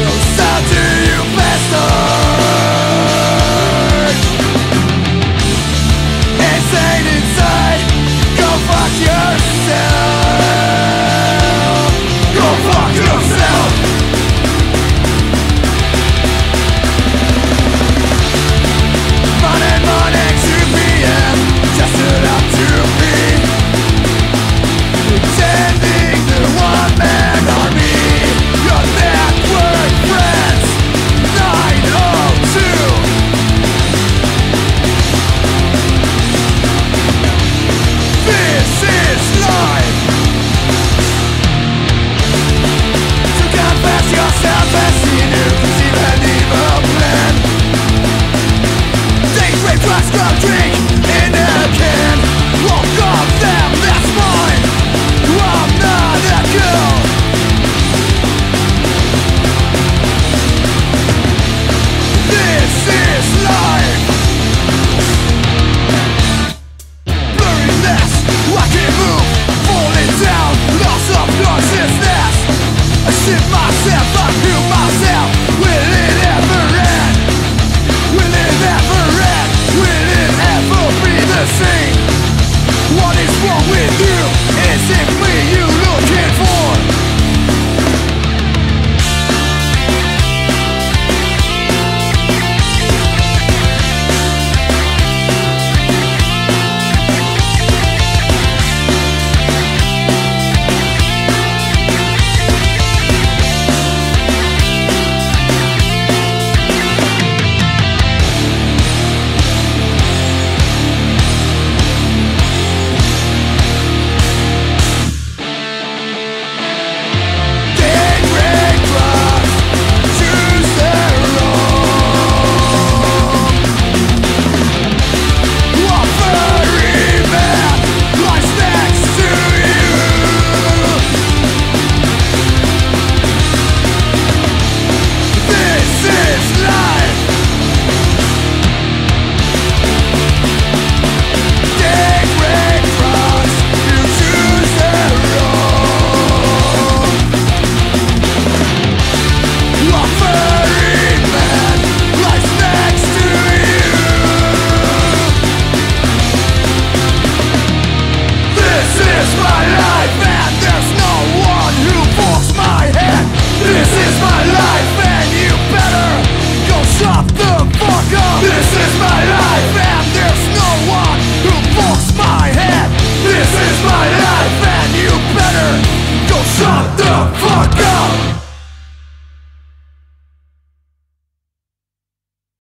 will Shut the fuck?